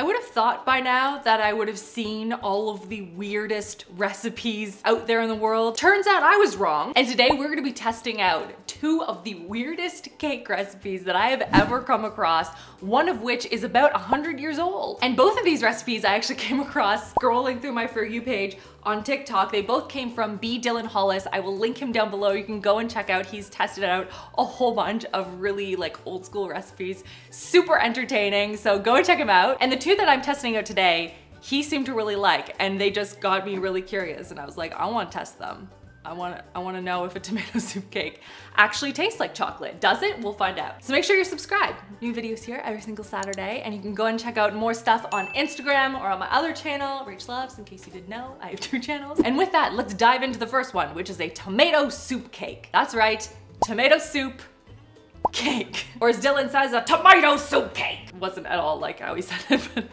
I would have thought by now that I would have seen all of the weirdest recipes out there in the world. Turns out I was wrong. And today we're gonna be testing out two of the weirdest cake recipes that I have ever come across, one of which is about 100 years old. And both of these recipes I actually came across scrolling through my For You page on TikTok. They both came from B. Dylan Hollis. I will link him down below. You can go and check out. He's tested out a whole bunch of really like old school recipes. Super entertaining. So go and check him out. And the two that I'm testing out today, he seemed to really like and they just got me really curious and I was like, I want to test them. I want I want to know if a tomato soup cake actually tastes like chocolate. Does it? We'll find out. So make sure you're subscribed. New videos here every single Saturday and you can go and check out more stuff on Instagram or on my other channel, RachhLoves, in case you didn't know, I have two channels. And with that, let's dive into the first one, which is a tomato soup cake. That's right, tomato soup cake. Or as Dylan says, a tomato soup cake. Wasn't at all like I always said it, but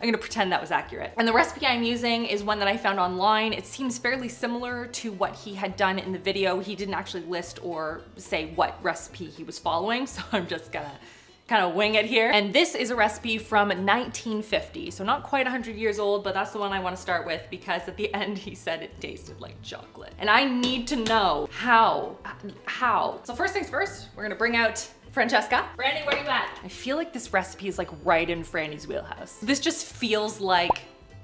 I'm gonna pretend that was accurate. And the recipe I'm using is one that I found online. It seems fairly similar to what he had done in the video. He didn't actually list or say what recipe he was following, so I'm just gonna kind of wing it here. And this is a recipe from 1950, so not quite 100 years old, but that's the one I wanna start with because at the end he said it tasted like chocolate. And I need to know how, how. So first things first, we're gonna bring out Francesca. Franny, where you at? I feel like this recipe is like right in Franny's wheelhouse. This just feels like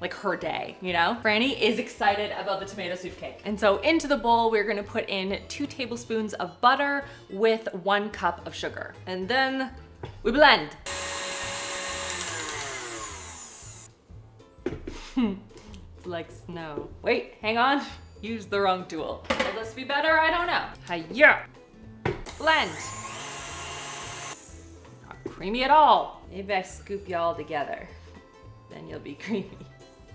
like her day, you know? Franny is excited about the tomato soup cake. And so into the bowl, we're gonna put in two tablespoons of butter with one cup of sugar. And then we blend. it's like snow. Wait, hang on. Use the wrong tool. Will this be better? I don't know. Hiya. Blend. Not creamy at all. Maybe I scoop you all together. Then you'll be creamy.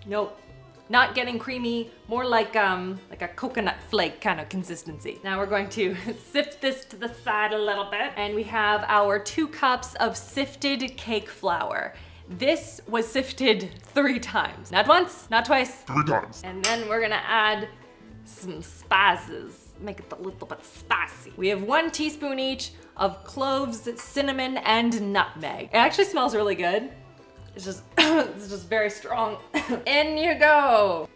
Nope. Not getting creamy, more like um like a coconut flake kind of consistency. Now we're going to sift this to the side a little bit and we have our two cups of sifted cake flour. This was sifted three times. Not once, not twice. Three times. And then we're gonna add some spices, make it a little bit spicy. We have one teaspoon each of cloves, cinnamon, and nutmeg. It actually smells really good. It's just, it's just very strong. In you go.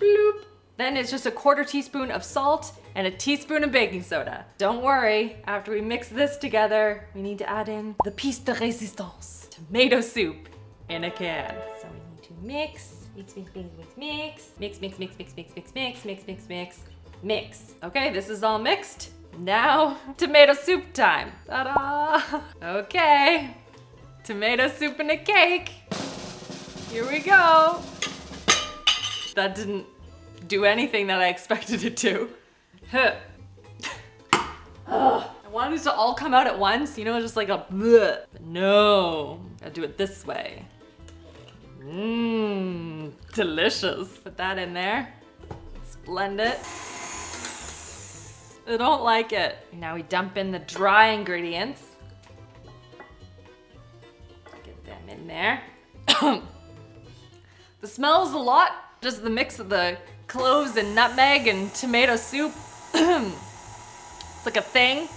Bloop. Then it's just a quarter teaspoon of salt and a teaspoon of baking soda. Don't worry, after we mix this together, we need to add in the piece de resistance, tomato soup in a can. So we need to mix, mix, mix, mix, mix, mix, mix, mix, mix, mix, mix, mix, mix, mix, mix, mix, mix. Okay, this is all mixed. Now, tomato soup time. Ta-da! Okay, tomato soup and a cake. Here we go. That didn't do anything that I expected it to. Huh. I wanted it to all come out at once, you know, just like a bleh. But no, gotta do it this way. Mmm, delicious. Put that in there. Let's blend it. I don't like it. Now we dump in the dry ingredients. Get them in there. the smell is a lot. Just the mix of the cloves and nutmeg and tomato soup. it's like a thing.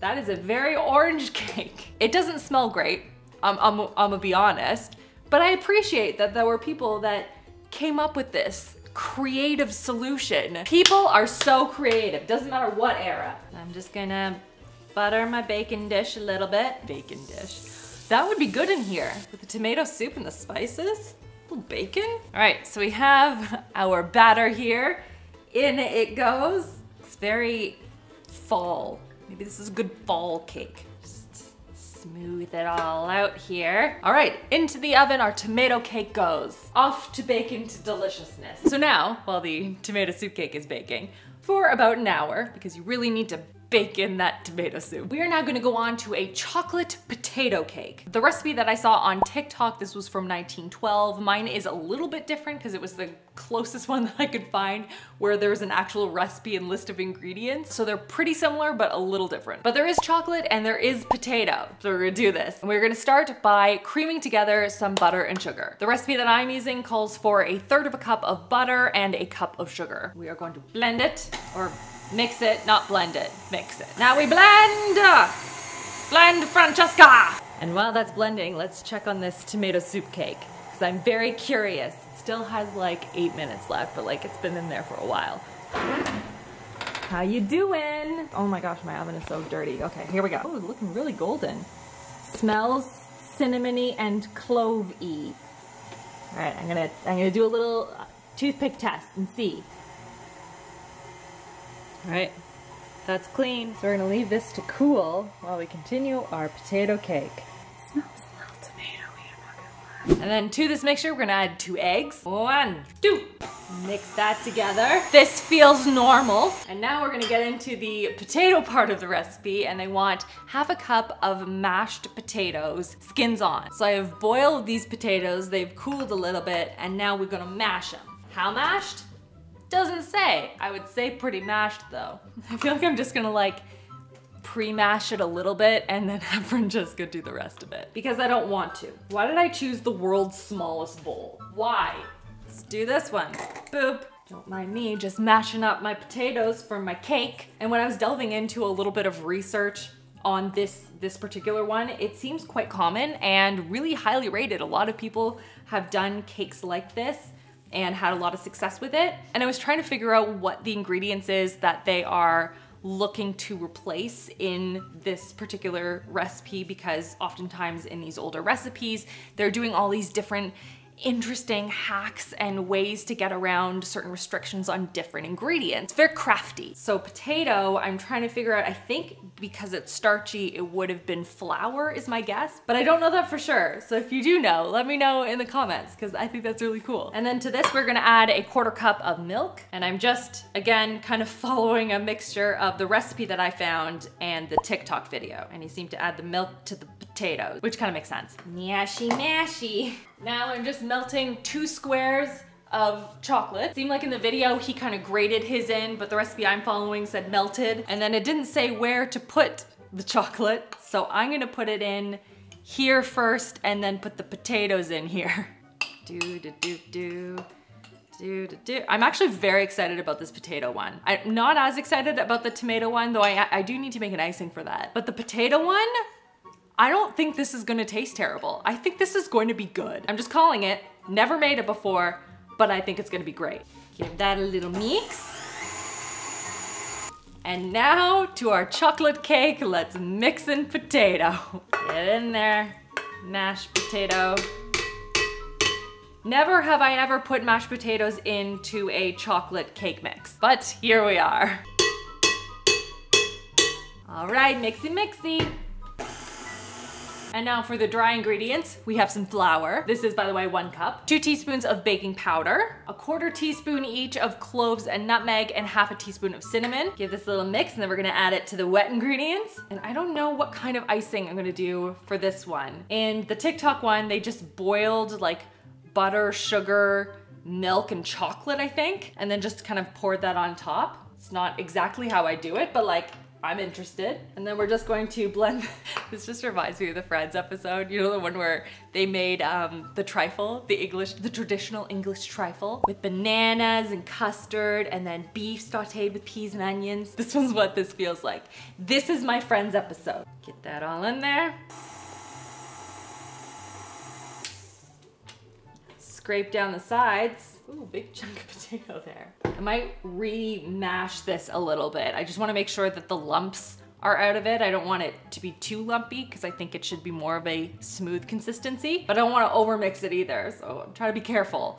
That is a very orange cake. It doesn't smell great, um, I'm, I'm, I'm gonna be honest, but I appreciate that there were people that came up with this creative solution. People are so creative, doesn't matter what era. I'm just gonna butter my bacon dish a little bit. Bacon dish. That would be good in here with the tomato soup and the spices. A little bacon. All right, so we have our batter here. In it goes. It's very fall. Maybe this is a good fall cake. Smooth it all out here. All right, into the oven our tomato cake goes. Off to bake into deliciousness. So now, while the tomato soup cake is baking, for about an hour, because you really need to bake in that tomato soup. We are now gonna go on to a chocolate potato cake. The recipe that I saw on TikTok, this was from 1912. Mine is a little bit different because it was the closest one that I could find where there's an actual recipe and list of ingredients. So they're pretty similar, but a little different. But there is chocolate and there is potato. So we're gonna do this. And we're gonna start by creaming together some butter and sugar. The recipe that I'm using calls for a third of a cup of butter and a cup of sugar. We are going to blend it or Mix it, not blend it, mix it. Now we blend! Blend, Francesca! And while that's blending, let's check on this tomato soup cake. Because I'm very curious. It still has like eight minutes left, but like it's been in there for a while. How you doing? Oh my gosh, my oven is so dirty. Okay, here we go. Oh, looking really golden. Smells cinnamony and clove-y. All right, I'm gonna I'm gonna do a little toothpick test and see. All right, that's clean. So we're gonna leave this to cool while we continue our potato cake. It smells a little tomatoey, I'm not gonna lie. And then to this mixture, we're gonna add two eggs. One, two. Mix that together. This feels normal. And now we're gonna get into the potato part of the recipe and I want half a cup of mashed potatoes, skins on. So I have boiled these potatoes, they've cooled a little bit, and now we're gonna mash them. How mashed? Doesn't say. I would say pretty mashed though. I feel like I'm just gonna like pre-mash it a little bit and then have Francesca do the rest of it because I don't want to. Why did I choose the world's smallest bowl? Why? Let's do this one. Boop. Don't mind me just mashing up my potatoes for my cake. And when I was delving into a little bit of research on this this particular one, it seems quite common and really highly rated. A lot of people have done cakes like this and had a lot of success with it. And I was trying to figure out what the ingredients is that they are looking to replace in this particular recipe because oftentimes in these older recipes, they're doing all these different interesting hacks and ways to get around certain restrictions on different ingredients. Very crafty. So potato, I'm trying to figure out, I think because it's starchy, it would have been flour is my guess, but I don't know that for sure. So if you do know, let me know in the comments because I think that's really cool. And then to this, we're gonna add a quarter cup of milk. And I'm just, again, kind of following a mixture of the recipe that I found and the TikTok video. And he seemed to add the milk to the potatoes, which kind of makes sense. Mashy mashy. Now I'm just melting two squares of chocolate. Seemed like in the video he kind of grated his in, but the recipe I'm following said melted. And then it didn't say where to put the chocolate. So I'm gonna put it in here first and then put the potatoes in here. Do, do, do, do. Do, do, do. I'm actually very excited about this potato one. I'm not as excited about the tomato one, though I, I do need to make an icing for that. But the potato one, I don't think this is gonna taste terrible. I think this is going to be good. I'm just calling it. Never made it before, but I think it's gonna be great. Give that a little mix. And now to our chocolate cake, let's mix in potato. Get in there, mashed potato. Never have I ever put mashed potatoes into a chocolate cake mix, but here we are. All right, mixy mixy. And now for the dry ingredients, we have some flour. This is, by the way, one cup. Two teaspoons of baking powder, a quarter teaspoon each of cloves and nutmeg, and half a teaspoon of cinnamon. Give this a little mix, and then we're gonna add it to the wet ingredients. And I don't know what kind of icing I'm gonna do for this one. In the TikTok one, they just boiled like butter, sugar, milk, and chocolate, I think, and then just kind of poured that on top. It's not exactly how I do it, but like I'm interested. And then we're just going to blend, this just reminds me of the Friends episode, you know the one where they made um, the trifle, the English, the traditional English trifle with bananas and custard and then beef sauteed with peas and onions. This one's what this feels like. This is my Friends episode. Get that all in there. Scrape down the sides. Ooh, big chunk of potato there. I might re-mash this a little bit. I just wanna make sure that the lumps are out of it. I don't want it to be too lumpy because I think it should be more of a smooth consistency, but I don't wanna overmix it either, so I'm trying to be careful.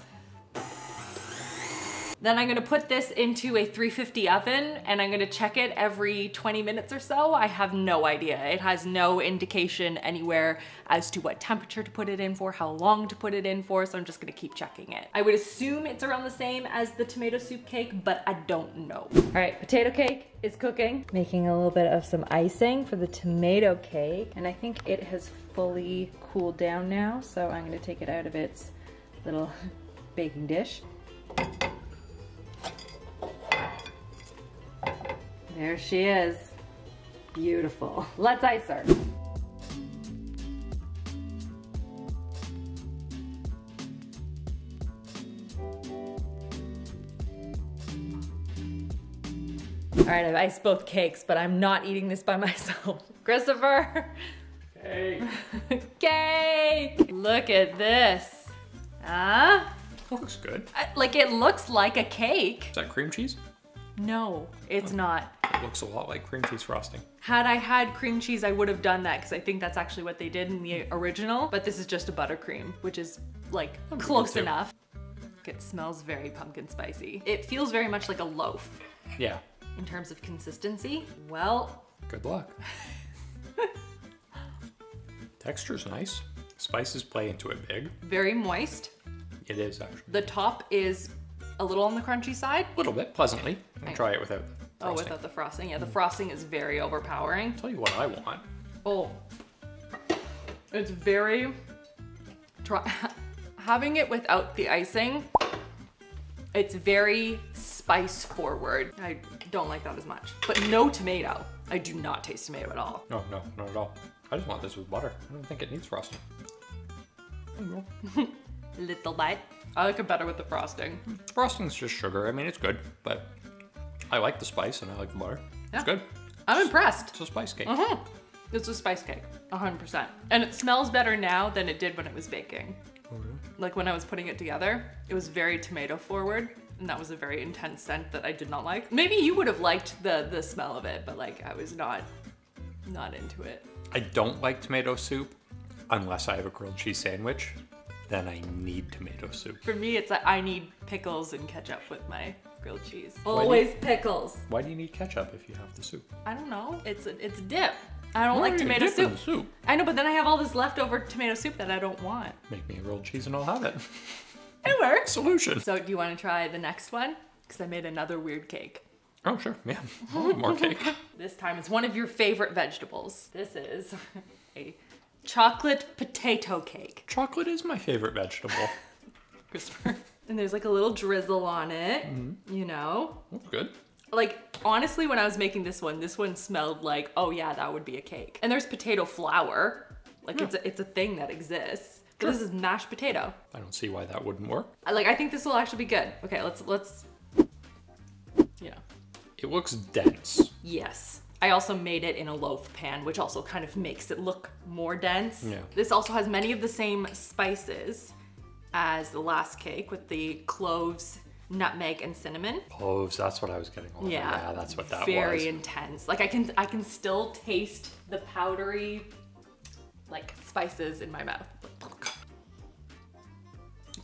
Then I'm gonna put this into a 350 oven and I'm gonna check it every 20 minutes or so. I have no idea. It has no indication anywhere as to what temperature to put it in for, how long to put it in for, so I'm just gonna keep checking it. I would assume it's around the same as the tomato soup cake, but I don't know. All right, potato cake is cooking. Making a little bit of some icing for the tomato cake, and I think it has fully cooled down now, so I'm gonna take it out of its little baking dish. There she is. Beautiful. Let's ice her. All right, I've iced both cakes, but I'm not eating this by myself. Christopher. Hey. Cake. Look at this. Huh? Looks good. Uh, Like it looks like a cake. Is that cream cheese? No, it's not. It looks a lot like cream cheese frosting. Had I had cream cheese, I would have done that because I think that's actually what they did in the original. But this is just a buttercream, which is like be close enough. It smells very pumpkin spicy. It feels very much like a loaf Yeah. in terms of consistency. Well, Good luck. Texture's nice. Spices play into it big. very moist. It is actually. The top is a little on the crunchy side. A little bit, pleasantly. I'll try it without Oh, frosting. without the frosting. Yeah, the frosting is very overpowering. Tell you what I want. Oh, it's very. Try, having it without the icing, it's very spice forward. I don't like that as much. But no tomato. I do not taste tomato at all. No, no, not at all. I just want this with butter. I don't think it needs frosting. Little bite. I like it better with the frosting. Frosting's just sugar. I mean, it's good, but I like the spice and I like the butter. Yeah. It's good. I'm impressed. It's a spice cake. Mhm. It's a spice cake, 100%. And it smells better now than it did when it was baking. Like when I was putting it together, it was very tomato forward. And that was a very intense scent that I did not like. Maybe you would have liked the the smell of it, but like I was not not into it. I don't like tomato soup unless I have a grilled cheese sandwich. Then I need tomato soup. For me, it's like I need pickles and ketchup with my grilled cheese. do you- Always pickles. Why do you need ketchup if you have the soup? I don't know. It's a it's a dip. I don't Why like tomato soup. soup? I know, but then I have all this leftover tomato soup that I don't want. Make me a grilled cheese and I'll have it. It works. Solution. So do you want to try the next one? Because I made another weird cake. Oh, sure. Yeah. More cake. This time it's one of your favorite vegetables. This is a chocolate potato cake, Chocolate is my favorite vegetable. Christopher. And there's like a little drizzle on it, Mm-hmm. you know? That's good. Like, honestly, when I was making this one, this one smelled like, oh yeah, that would be a cake. And there's potato flour. Like, it's, a, it's a thing that exists. But this is mashed potato. I don't see why that wouldn't work. Like, I think this will actually be good. Okay, let's, let's, yeah. It looks dense. Yes. I also made it in a loaf pan, which also kind of makes it look more dense. Yeah. This also has many of the same spices as the last cake with the cloves, nutmeg, and cinnamon. Cloves, that's what I was getting over. Yeah. Yeah, that's what that Very was. Very intense. Like I can I can still taste the powdery like spices in my mouth.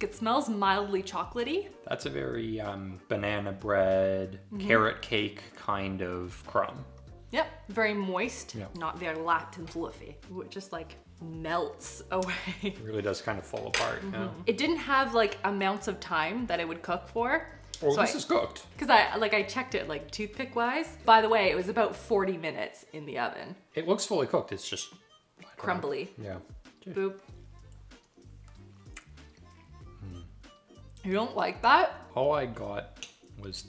It smells mildly chocolatey. That's a very um, banana bread, Mm-hmm. carrot cake kind of crumb. Yep, very moist, Yeah. not very lact and fluffy. Ooh, It just like melts away. It really does kind of fall apart. Yeah. Mm-hmm. It didn't have like amounts of time that it would cook for. Well, So this I- is cooked. Because I like I checked it like toothpick wise. By the way, it was about 40 minutes in the oven. It looks fully cooked. It's just don't know. Crumbly. Yeah. Boop. Hmm. You don't like that? All I got was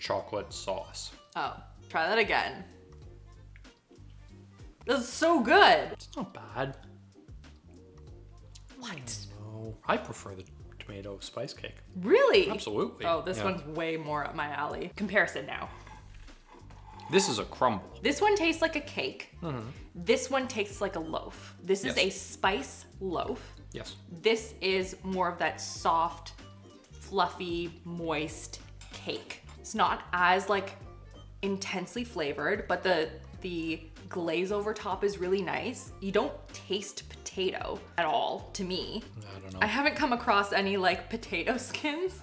chocolate sauce. Oh, try that again. This is so good. It's not bad. What? No, I prefer the tomato spice cake. Really? Absolutely. Oh, this Yeah. one's way more up my alley. Comparison now. This is a crumble. This one tastes like a cake. Mm-hmm. This one tastes like a loaf. This is Yes. a spice loaf. Yes. This is more of that soft, fluffy, moist cake. It's not as like intensely flavored, but the the glaze over top is really nice. You don't taste potato at all to me. I don't know. I haven't come across any like potato skins.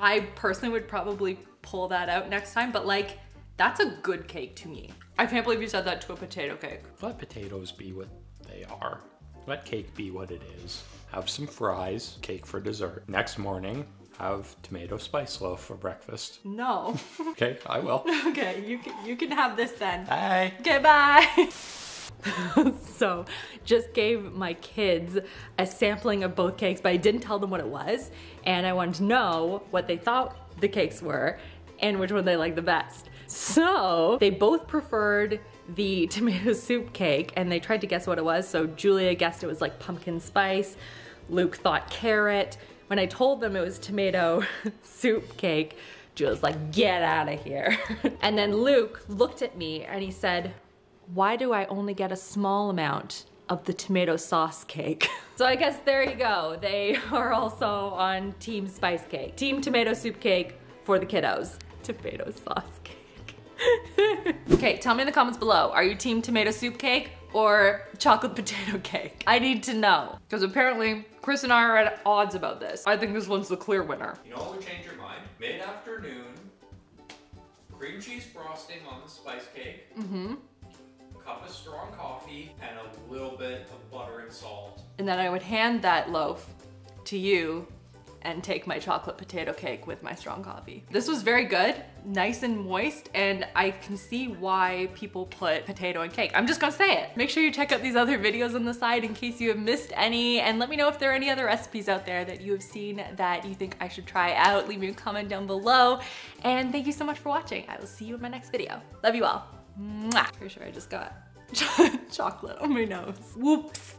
I personally would probably pull that out next time, but like that's a good cake to me. I can't believe you said that to a potato cake. Let potatoes be what they are. Let cake be what it is. Have some fries, cake for dessert. Next morning, have tomato spice loaf for breakfast. No. Okay, I will. okay, you can you can have this then. Bye. Okay, bye. so, just gave my kids a sampling of both cakes, but I didn't tell them what it was, and I wanted to know what they thought the cakes were and which one they liked the best. So, they both preferred the tomato soup cake and they tried to guess what it was. So, Julia guessed it was like pumpkin spice, Luke thought carrot. When I told them it was tomato soup cake, Jules like, get out of here. and then Luke looked at me and he said, why do I only get a small amount of the tomato sauce cake? so I guess there you go. They are also on team spice cake. Team tomato soup cake for the kiddos. Tomato sauce cake. okay, tell me in the comments below. Are you team tomato soup cake or chocolate potato cake? I need to know. Because apparently, Chris and I are at odds about this. I think this one's the clear winner. You know what would change your mind? Mid-afternoon, cream cheese frosting on the spice cake. Mm-hmm. Cup of strong coffee and a little bit of butter and salt. And then I would hand that loaf to you and take my chocolate potato cake with my strong coffee. This was very good, nice and moist, and I can see why people put potato in cake. I'm just gonna say it. Make sure you check out these other videos on the side in case you have missed any, and let me know if there are any other recipes out there that you have seen that you think I should try out. Leave me a comment down below, and thank you so much for watching. I will see you in my next video. Love you all. Mwah. Pretty sure I just got chocolate on my nose. Whoops.